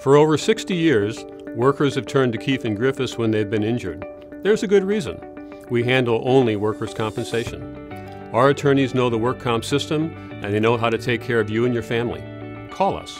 For over 60 years, workers have turned to Keefe and Griffiths when they've been injured. There's a good reason. We handle only workers' compensation. Our attorneys know the work comp system and they know how to take care of you and your family. Call us